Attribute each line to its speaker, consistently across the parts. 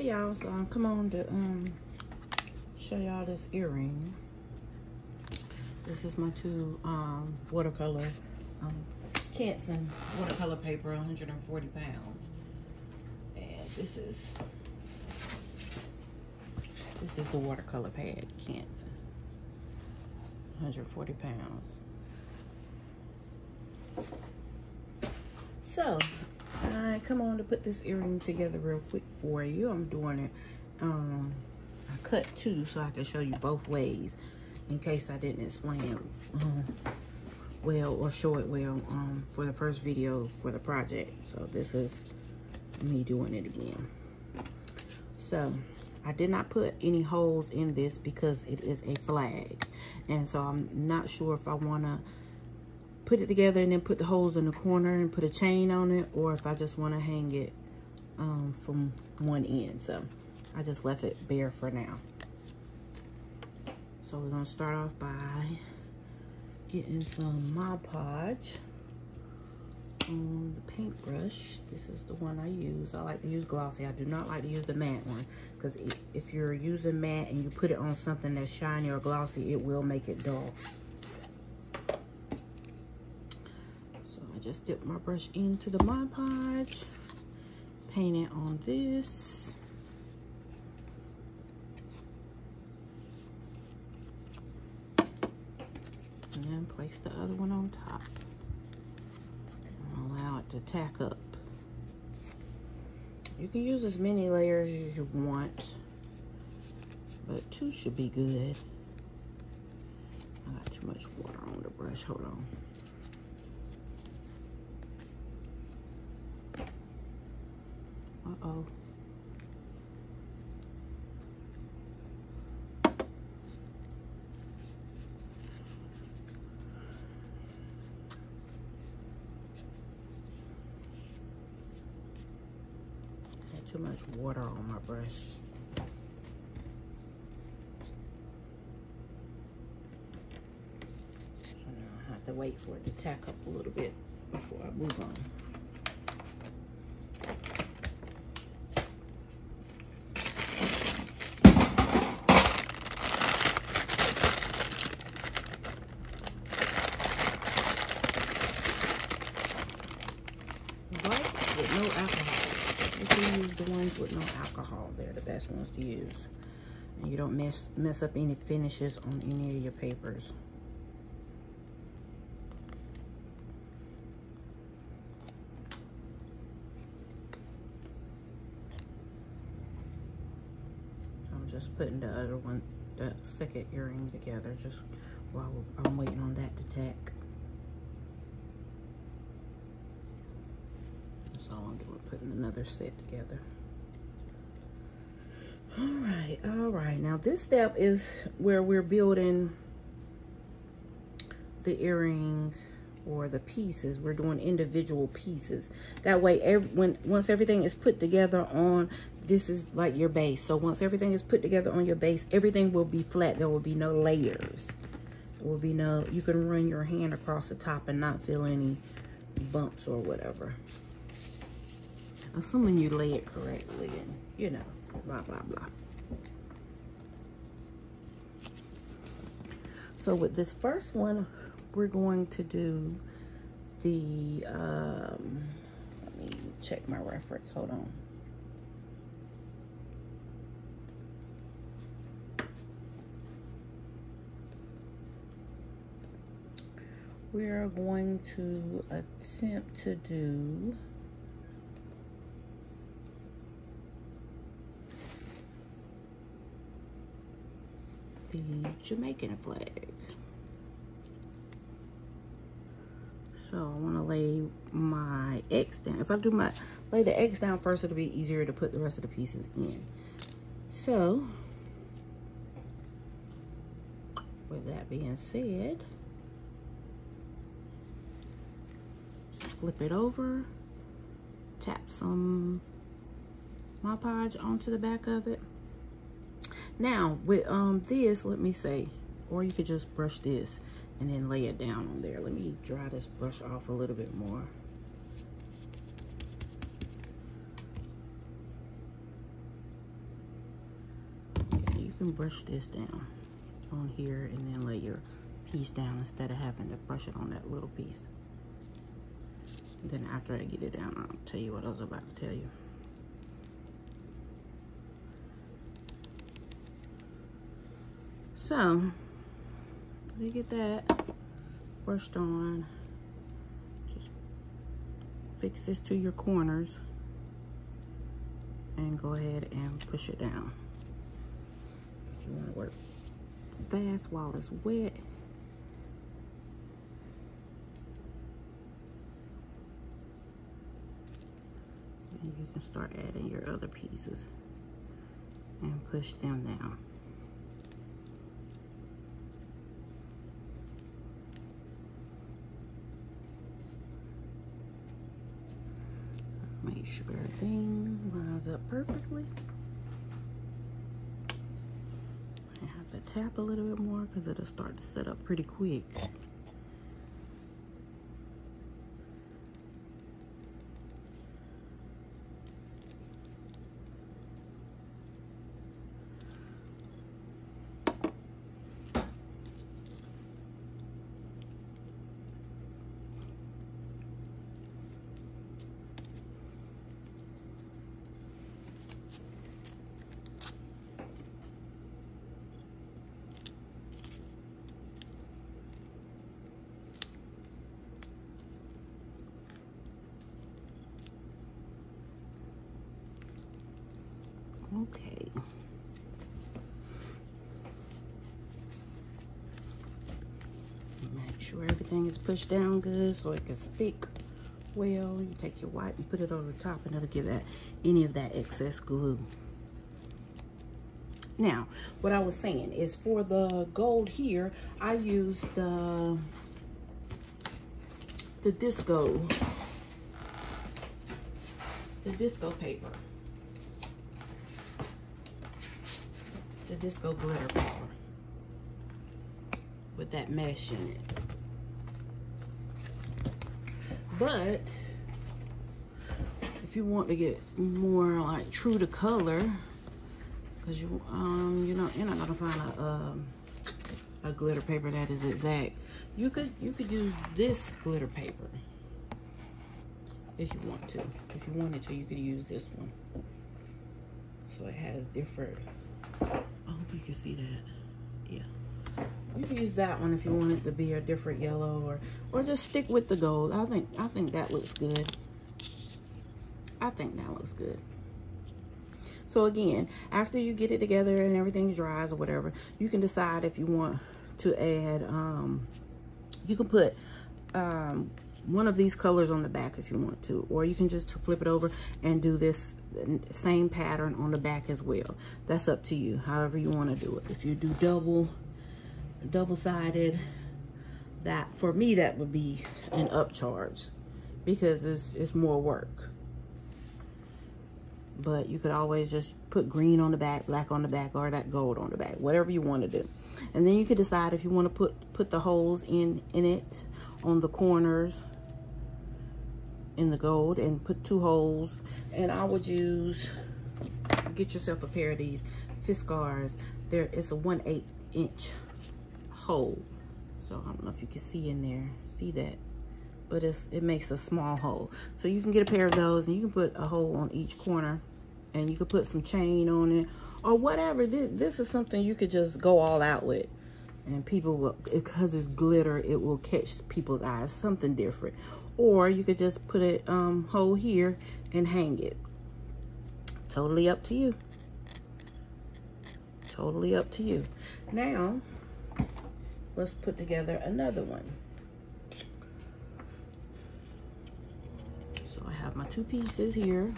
Speaker 1: Hey y'all, so I'm come on to um show y'all this earring. This is my two um watercolor um Canson watercolor paper, 140 pounds. And this is this is the watercolor pad Canson. 140 pounds. So I come on to put this earring together real quick for you. I'm doing it, um, I cut two so I can show you both ways in case I didn't explain it um, well or show it well um, for the first video for the project. So this is me doing it again. So I did not put any holes in this because it is a flag. And so I'm not sure if I want to put it together and then put the holes in the corner and put a chain on it or if I just want to hang it um, from one end. So I just left it bare for now. So we're going to start off by getting some Mod Podge on the paintbrush. This is the one I use. I like to use glossy. I do not like to use the matte one because if you're using matte and you put it on something that's shiny or glossy, it will make it dull. Just dip my brush into the Mod Podge, paint it on this. And then place the other one on top. And allow it to tack up. You can use as many layers as you want, but two should be good. I got too much water on the brush, hold on. Uh-oh. Too much water on my brush. So now I have to wait for it to tack up a little bit before I move on. with no alcohol. They're the best ones to use. And you don't mess, mess up any finishes on any of your papers. I'm just putting the other one, the second earring together just while I'm waiting on that to tack. That's all I'm doing, putting another set together. All right, all right. Now this step is where we're building the earring or the pieces. We're doing individual pieces. That way, every, when once everything is put together on, this is like your base. So once everything is put together on your base, everything will be flat. There will be no layers. There will be no, you can run your hand across the top and not feel any bumps or whatever. Assuming you lay it correctly and, you know blah, blah, blah. So with this first one, we're going to do the, um, let me check my reference, hold on. We are going to attempt to do Jamaican flag. So I want to lay my X down. If I do my, lay the X down first, it'll be easier to put the rest of the pieces in. So, with that being said, flip it over, tap some Mod Podge onto the back of it, now, with um this, let me say, or you could just brush this and then lay it down on there. Let me dry this brush off a little bit more. You can brush this down on here and then lay your piece down instead of having to brush it on that little piece. And then after I get it down, I'll tell you what I was about to tell you. So, you get that brushed on. Just fix this to your corners and go ahead and push it down. You want to work fast while it's wet. And you can start adding your other pieces and push them down. Make sure everything lines up perfectly. I have to tap a little bit more because it'll start to set up pretty quick. Okay. Make sure everything is pushed down good so it can stick well. You take your white and put it over the top and it'll give that any of that excess glue. Now, what I was saying is for the gold here, I used the, the disco, the disco paper. the disco glitter paper with that mesh in it. But if you want to get more like true to color, because you um you know you're not gonna find a um, a glitter paper that is exact. You could you could use this glitter paper if you want to. If you wanted to, you could use this one. So it has different I hope you can see that. Yeah. You can use that one if you want it to be a different yellow or or just stick with the gold. I think I think that looks good. I think that looks good. So again, after you get it together and everything dries or whatever, you can decide if you want to add, um, you can put um, one of these colors on the back if you want to, or you can just flip it over and do this same pattern on the back as well. That's up to you, however you want to do it. If you do double, double-sided, that for me that would be an upcharge because it's, it's more work. But you could always just put green on the back, black on the back, or that gold on the back, whatever you want to do. And then you can decide if you want to put, put the holes in, in it on the corners in the gold and put two holes. And I would use, get yourself a pair of these Fiskars. There is a 1 8 inch hole. So I don't know if you can see in there. See that? But it's, it makes a small hole. So you can get a pair of those and you can put a hole on each corner. And you can put some chain on it or whatever. This, this is something you could just go all out with and people will because it's glitter it will catch people's eyes something different or you could just put it um hole here and hang it totally up to you totally up to you now let's put together another one so I have my two pieces here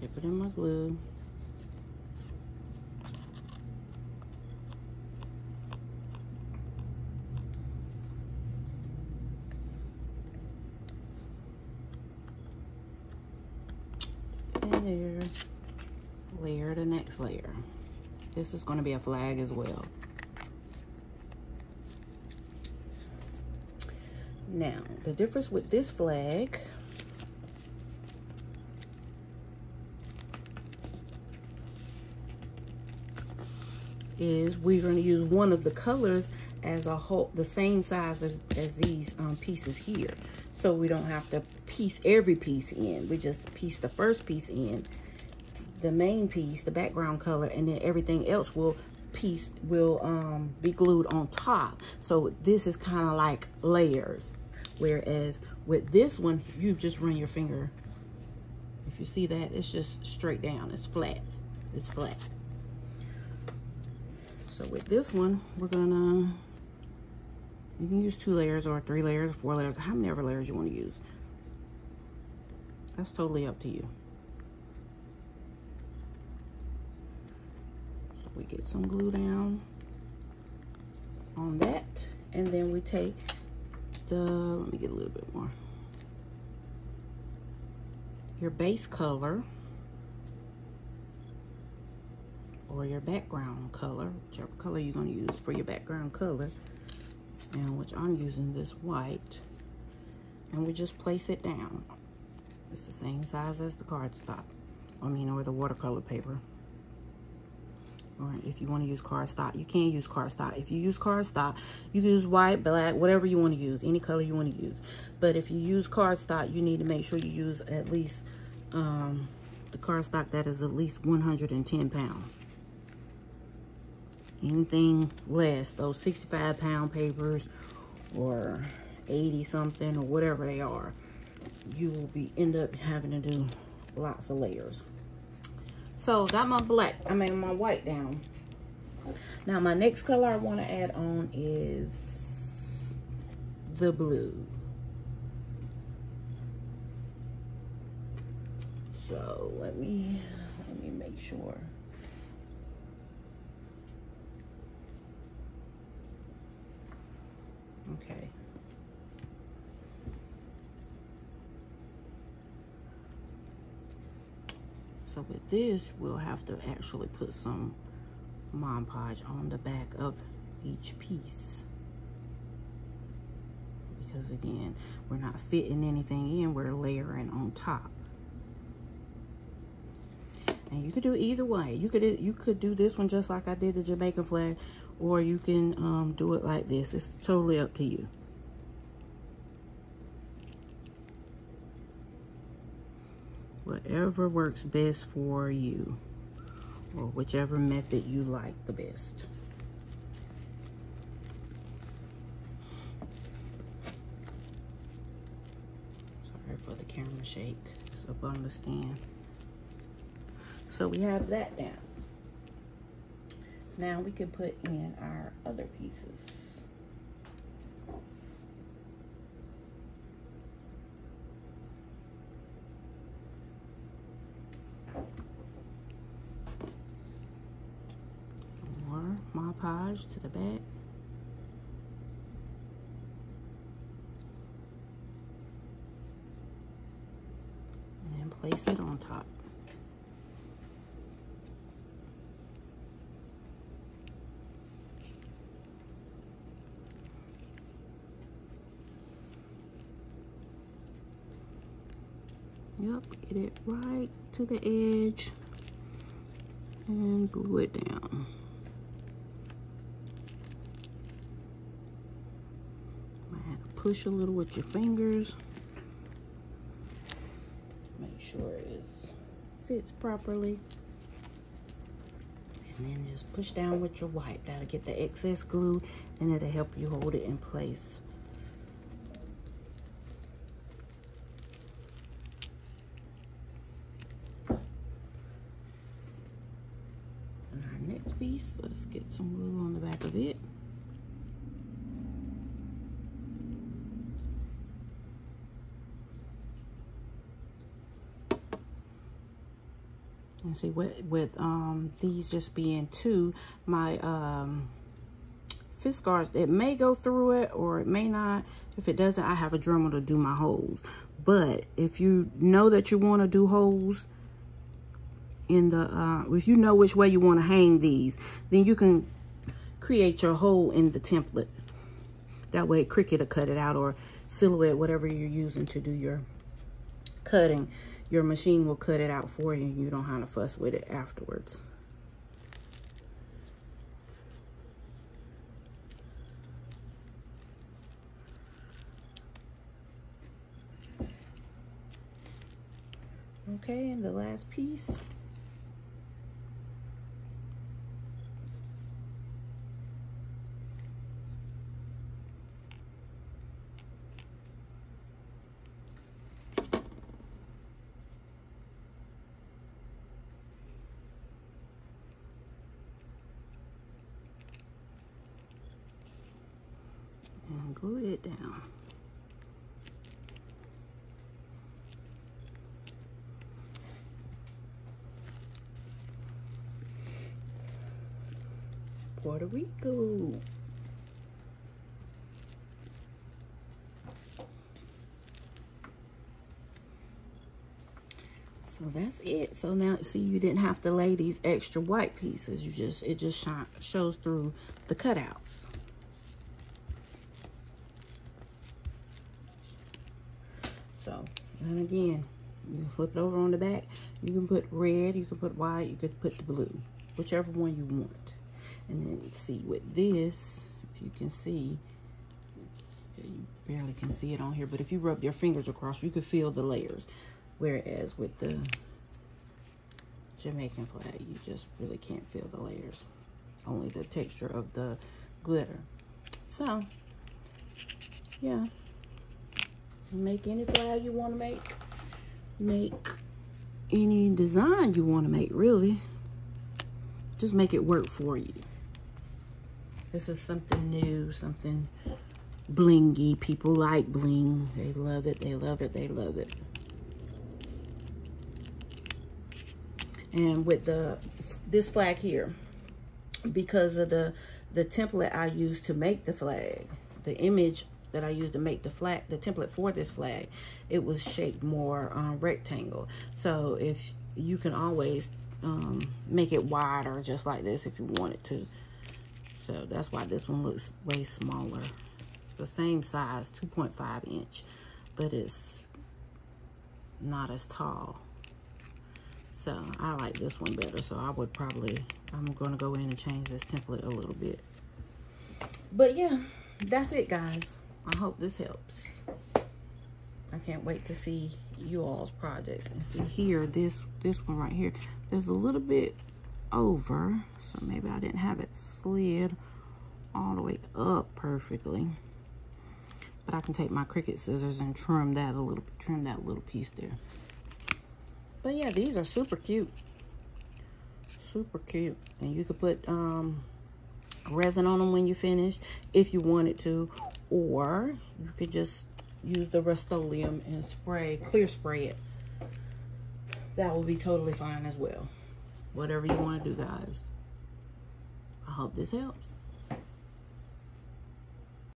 Speaker 1: Dip it in my glue. There layer the next layer. This is gonna be a flag as well. Now, the difference with this flag is we're going to use one of the colors as a whole, the same size as, as these um, pieces here. So we don't have to piece every piece in. We just piece the first piece in the main piece, the background color, and then everything else will piece will um, be glued on top. So this is kind of like layers. Whereas with this one, you just run your finger. If you see that, it's just straight down. It's flat. It's flat. So with this one, we're gonna, you can use two layers or three layers, four layers, how many layers you wanna use. That's totally up to you. So we get some glue down on that. And then we take the, let me get a little bit more. Your base color. or your background color, whichever color you're going to use for your background color. And which I'm using this white. And we just place it down. It's the same size as the cardstock. I mean, or the watercolor paper. Or if you want to use cardstock, you can use cardstock. If you use cardstock, you can use white, black, whatever you want to use. Any color you want to use. But if you use cardstock, you need to make sure you use at least um, the cardstock that is at least 110 pounds anything less, those 65 pound papers or 80 something or whatever they are, you will be end up having to do lots of layers. So got my black, I mean my white down. Now my next color I want to add on is the blue. So let me let me make sure. Okay. So with this, we'll have to actually put some Mod Podge on the back of each piece. Because again, we're not fitting anything in, we're layering on top. And you could do either way. You could you could do this one just like I did the Jamaican flag, or you can um, do it like this. It's totally up to you. Whatever works best for you, or whichever method you like the best. Sorry for the camera shake. It's up on the stand. So we have that down. Now we can put in our other pieces. Mod Podge to the back. And then place it on top. Yep, get it right to the edge and glue it down. Might have to push a little with your fingers. Make sure it fits properly. And then just push down with your wipe. That'll get the excess glue and it'll help you hold it in place. Next piece. Let's get some glue on the back of it. And see, with, with um, these just being two, my um, Fiskars, it may go through it or it may not. If it doesn't, I have a Dremel to do my holes. But if you know that you want to do holes, in the, uh, if you know which way you want to hang these, then you can create your hole in the template. That way Cricut will cut it out or Silhouette, whatever you're using to do your cutting your machine will cut it out for you and you don't have to fuss with it afterwards. Okay, and the last piece. Glue it down. Puerto Rico. So that's it. So now, see, you didn't have to lay these extra white pieces. You just, it just shows through the cutouts. So, and again, you can flip it over on the back. You can put red, you can put white, you could put the blue, whichever one you want. And then see with this, if you can see, you barely can see it on here, but if you rub your fingers across, you can feel the layers. Whereas with the Jamaican flag, you just really can't feel the layers. Only the texture of the glitter. So, yeah. Make any flag you want to make. Make any design you want to make, really. Just make it work for you. This is something new, something blingy. People like bling. They love it, they love it, they love it. And with the this flag here, because of the the template I used to make the flag, the image that I used to make the flag, the template for this flag, it was shaped more um, rectangle. So if you can always um, make it wider just like this if you wanted to. So that's why this one looks way smaller. It's the same size, 2.5 inch, but it's not as tall. So I like this one better. So I would probably, I'm to go in and change this template a little bit. But yeah, that's it, guys. I hope this helps. I can't wait to see you all's projects. And see here, this, this one right here, there's a little bit over. So maybe I didn't have it slid all the way up perfectly. But I can take my Cricut scissors and trim that a little, trim that little piece there. But yeah, these are super cute. Super cute. And you could put um, resin on them when you finish if you wanted to. Or you could just use the Rust-Oleum and spray, clear spray it. That will be totally fine as well. Whatever you want to do, guys. I hope this helps.